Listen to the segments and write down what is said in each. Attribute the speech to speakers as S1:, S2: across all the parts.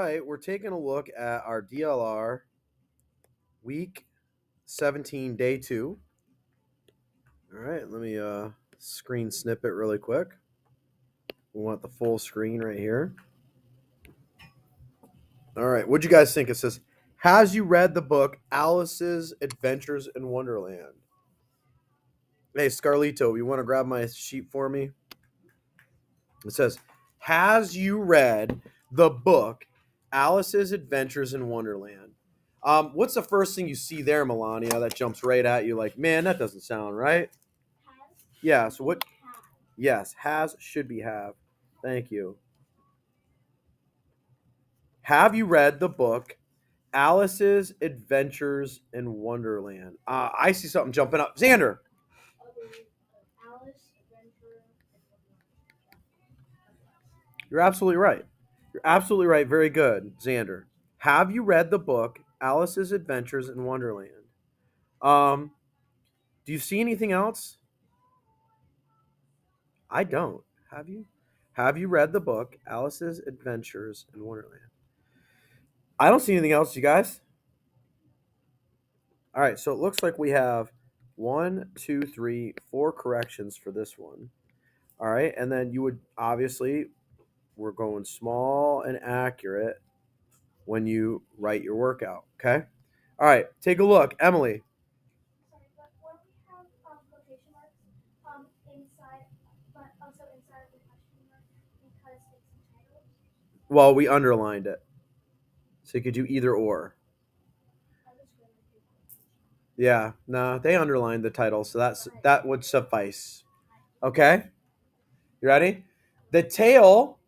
S1: right, we're taking a look at our DLR week 17, day two. All right, let me uh, screen snip it really quick. We want the full screen right here. All right, what'd you guys think? It says, Has you read the book Alice's Adventures in Wonderland? Hey, Scarlito, you want to grab my sheet for me? It says, Has you read the book Alice's Adventures in Wonderland? Um, what's the first thing you see there, Melania, that jumps right at you like, man, that doesn't sound right? Yeah, so what? Yes, has should be have. Thank you. Have you read the book Alice's Adventures in Wonderland? Uh, I see something jumping up. Xander. You're absolutely right. Absolutely right. Very good, Xander. Have you read the book Alice's Adventures in Wonderland? Um, do you see anything else? I don't. Have you? Have you read the book Alice's Adventures in Wonderland? I don't see anything else, you guys. All right, so it looks like we have one, two, three, four corrections for this one. All right, and then you would obviously, we're going small and accurate when you write your workout. Okay. All right, take a look, Emily.
S2: Sorry, but when we have um, quotation marks um, inside, but also inside of the question mark because it's entitled.
S1: Well, we underlined it, so you could do either or.
S2: I was really good.
S1: Yeah, no, they underlined the title, so that's that would suffice. Okay? You ready? The tale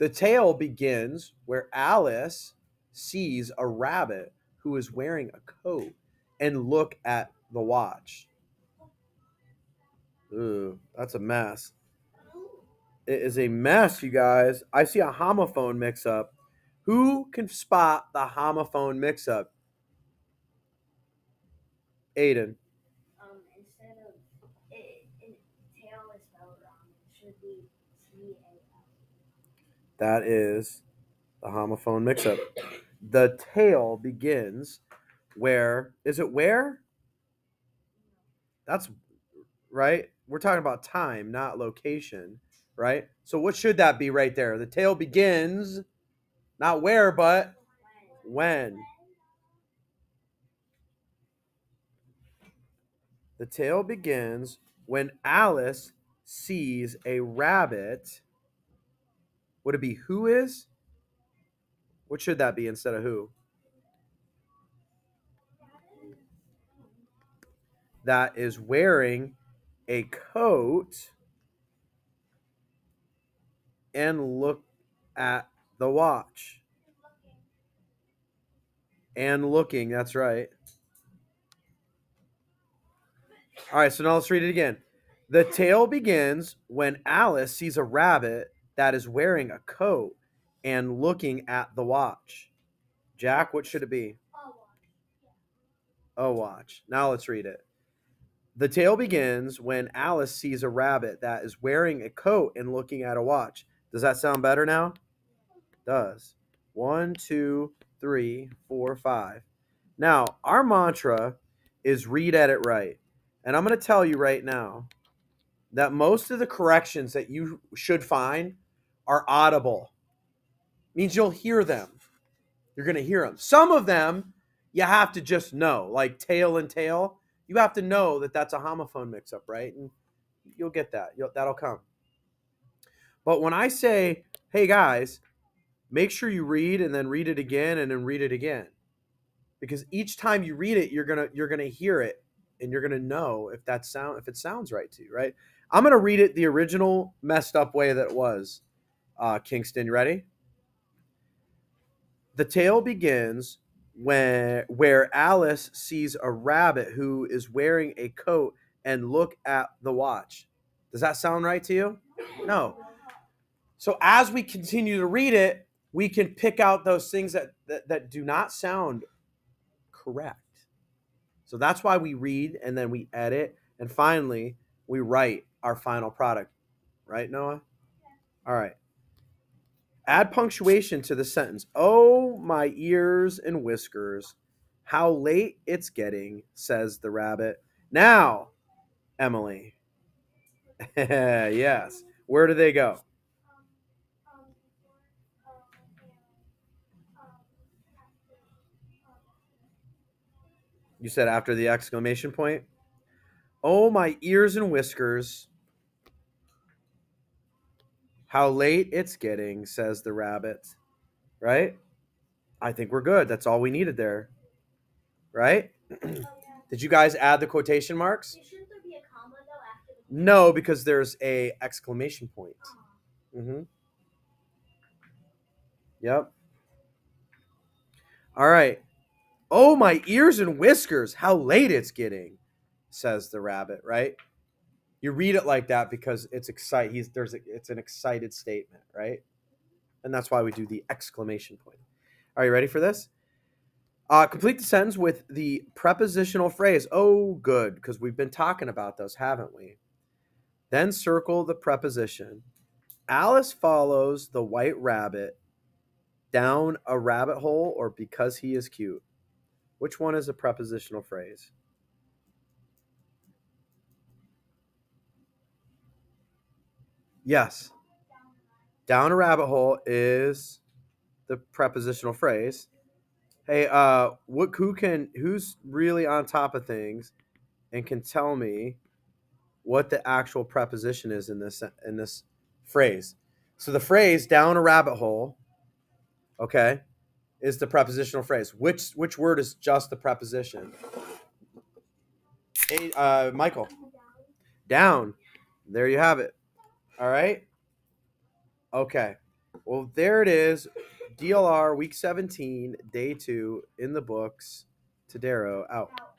S1: the tale begins where Alice sees a rabbit who is wearing a coat and look at the watch. Ooh, that's a mess. It is a mess, you guys. I see a homophone mix up. Who can spot the homophone mix up? Aiden.
S3: Um, instead of it, it, tail is spelled wrong. It should be T A L.
S1: That is the homophone mix up. The tale begins where is it where? That's right. We're talking about time, not location, right? So what should that be right there? The tale begins not where, but when. The tale begins when Alice sees a rabbit. Would it be who is? What should that be instead of who? That is wearing a coat and look at the watch. And looking, that's right. All right, so now let's read it again. The tale begins when Alice sees a rabbit that is wearing a coat and looking at the watch. Jack, what should it be? A watch. Now let's read it. The tale begins when Alice sees a rabbit that is wearing a coat and looking at a watch. Does that sound better now? Does. One, two, three, four, five. Now, our mantra is read it right. And I'm going to tell you right now that most of the corrections that you should find are audible. Means you'll hear them. You're going to hear them. Some of them you have to just know, like tail and tail. You have to know that that's a homophone mix up, right? And you'll get that. You'll, that'll come. But when I say, hey guys, make sure you read and then read it again and then read it again. Because each time you read it, you're gonna you're gonna hear it and you're gonna know if that sound if it sounds right to you, right? I'm gonna read it the original messed up way that it was. Uh, Kingston, you ready? The tale begins when where Alice sees a rabbit who is wearing a coat and look at the watch. Does that sound right to you? No. So as we continue to read it, we can pick out those things that, that, that do not sound correct. So that's why we read and then we edit and finally we write our final product. Right, Noah? All right. Add punctuation to the sentence. Oh, my ears and whiskers. How late it's getting, says the rabbit. Now, Emily. yes. Where do they go? You said after the exclamation point? Oh, my ears and whiskers. How late it's getting, says the rabbit. Right? I think we're good. That's all we needed there. Right?
S2: oh.
S1: Did you guys add the quotation marks?
S3: Be a comma though after the
S1: No, because there's a exclamation point.
S3: Aw.
S1: Mm-hmm. Yep. All right. Oh, my ears and whiskers. How late it's getting, says the rabbit, right? You read it like that because it's excite he's there's a, it's an excited statement, right? And that's why we do the exclamation point. Are you ready for this? Uh, complete the sentence with the prepositional phrase. Oh, good, because we've been talking about those, haven't we? Then circle the preposition. Alice follows the white rabbit down a rabbit hole or because he is cute. Which one is a prepositional phrase? Yes. Down a rabbit hole is the prepositional phrase. Hey, uh, what who can who's really on top of things and can tell me what the actual preposition is in this in this phrase? So the phrase down a rabbit hole, okay, is the prepositional phrase. Which which word is just the preposition? Hey, uh, Michael, down. There you have it. All right. Okay. Well, there it is. DLR week 17, day two in the books. Todaro out.
S2: Out.